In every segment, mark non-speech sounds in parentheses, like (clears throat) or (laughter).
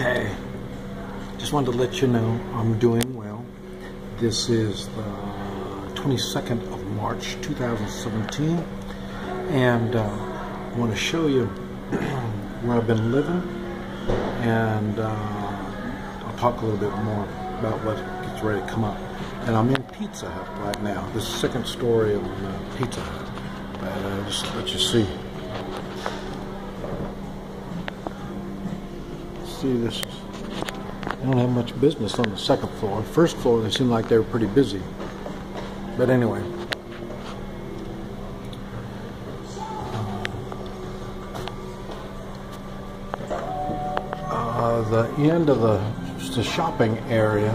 Okay, just wanted to let you know I'm doing well. This is the 22nd of March 2017, and uh, I want to show you (clears throat) where I've been living, and uh, I'll talk a little bit more about what gets ready to come up. And I'm in Pizza Hut right now. The second story of uh, Pizza Hut. But uh, just let you see. See this they don't have much business on the second floor. First floor, they seemed like they were pretty busy. But anyway. Uh, the end of the, the shopping area,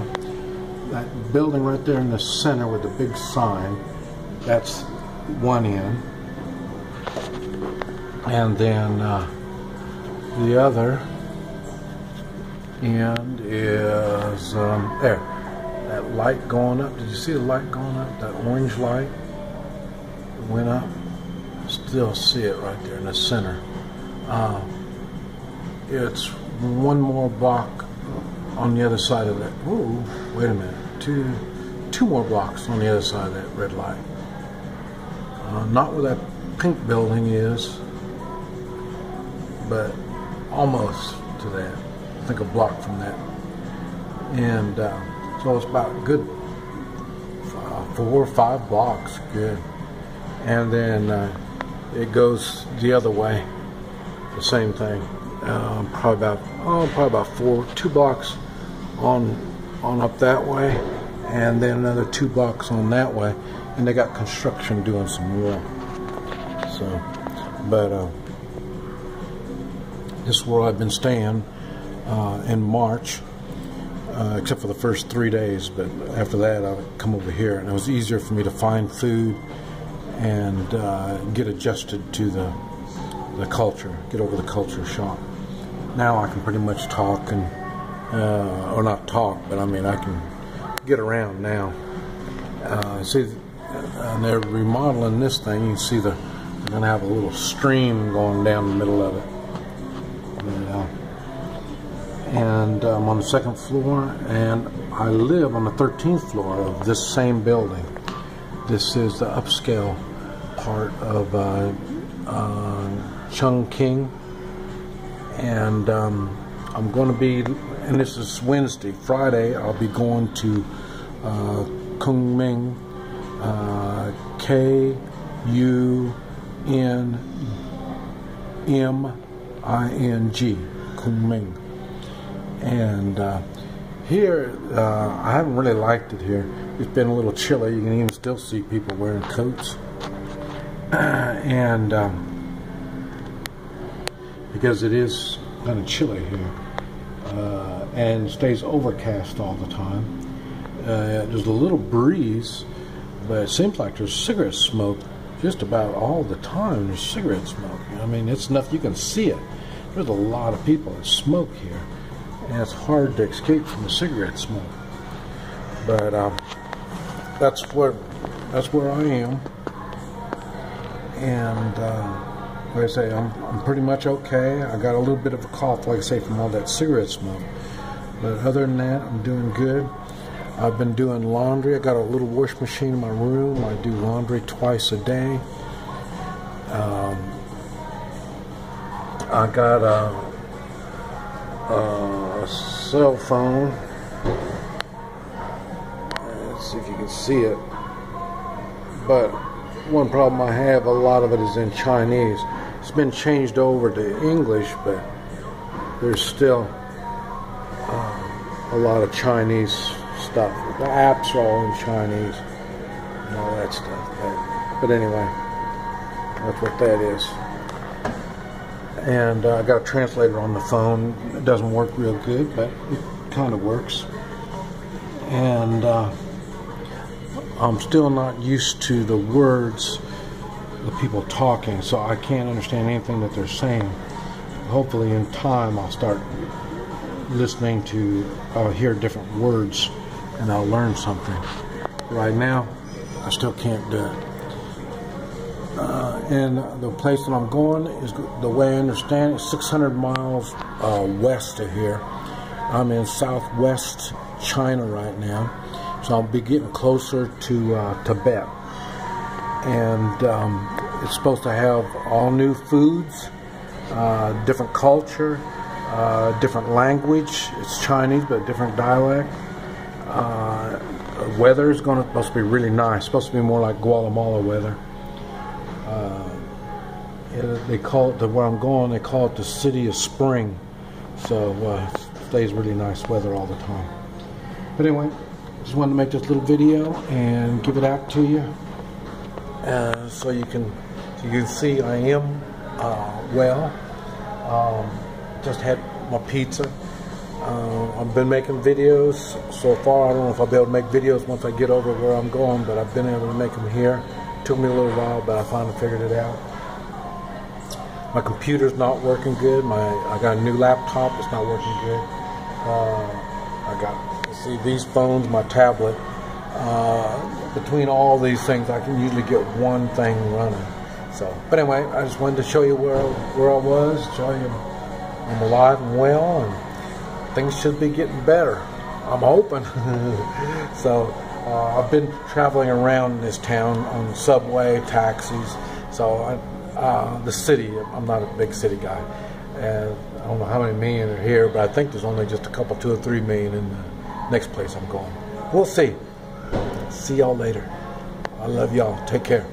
that building right there in the center with the big sign, that's one end. And then uh, the other end is um, there. That light going up. Did you see the light going up? That orange light went up. Still see it right there in the center. Uh, it's one more block on the other side of that. Ooh, wait a minute. Two, two more blocks on the other side of that red light. Uh, not where that pink building is, but almost to that. I think a block from that. And uh, so it's about good uh, four or five blocks, good. And then uh, it goes the other way, the same thing. Um, probably about oh, probably about four, two blocks on on up that way, and then another two blocks on that way. And they got construction doing some more. So, but uh, this is where I've been staying uh, in March, uh, except for the first three days. But after that, I would come over here, and it was easier for me to find food and uh, get adjusted to the the culture, get over the culture shock. Now I can pretty much talk and, uh, or not talk, but I mean I can get around now. Uh, see, and they're remodeling this thing. You can see the they're gonna have a little stream going down the middle of it. And I'm on the second floor and I live on the 13th floor of this same building. This is the upscale part of uh, uh, and um, I'm going to be, and this is Wednesday, Friday I'll be going to uh, Kunming, uh, K U N M I N G, Kunming and uh, here, uh, I haven't really liked it here. It's been a little chilly. You can even still see people wearing coats. (clears throat) and um, because it is kind of chilly here, uh, and stays overcast all the time. Uh, there's a little breeze, but it seems like there's cigarette smoke just about all the time. There's cigarette smoke. I mean, it's enough you can see it. There's a lot of people that smoke here and it's hard to escape from the cigarette smoke. But um, that's where that's where I am, and uh, like I say, I'm I'm pretty much okay. I got a little bit of a cough, like I say, from all that cigarette smoke. But other than that, I'm doing good. I've been doing laundry. I got a little wash machine in my room. I do laundry twice a day. Um, I got a cell phone. Let's see if you can see it. But one problem I have, a lot of it is in Chinese. It's been changed over to English, but there's still uh, a lot of Chinese stuff. The apps are all in Chinese and all that stuff. But, but anyway, that's what that is and uh, I got a translator on the phone. It doesn't work real good, but it kind of works. And uh, I'm still not used to the words, the people talking, so I can't understand anything that they're saying. Hopefully, in time, I'll start listening to, I'll hear different words, and I'll learn something. Right now, I still can't do it. Uh, and the place that I'm going is the way I understand it, 600 miles uh, west of here. I'm in southwest China right now, so I'll be getting closer to uh, Tibet. And um, it's supposed to have all new foods, uh, different culture, uh, different language. It's Chinese, but a different dialect. Uh, weather is going to supposed to be really nice. It's supposed to be more like Guatemala weather. Uh, they call it the where I'm going. They call it the city of spring. So uh, it stays really nice weather all the time. But anyway, just wanted to make this little video and give it out to you, uh, so you can so you can see I am uh, well. Um, just had my pizza. Uh, I've been making videos so far. I don't know if I'll be able to make videos once I get over where I'm going, but I've been able to make them here. Took me a little while, but I finally figured it out. My computer's not working good. My I got a new laptop. It's not working good. Uh, I got see these phones, my tablet. Uh, between all these things, I can usually get one thing running. So, but anyway, I just wanted to show you where where I was, show you I'm alive and well, and things should be getting better. I'm hoping. (laughs) so uh, I've been traveling around this town on subway, taxis. So I, uh, the city, I'm not a big city guy. And I don't know how many million are here, but I think there's only just a couple, two or three million in the next place I'm going. We'll see. See y'all later. I love y'all. Take care.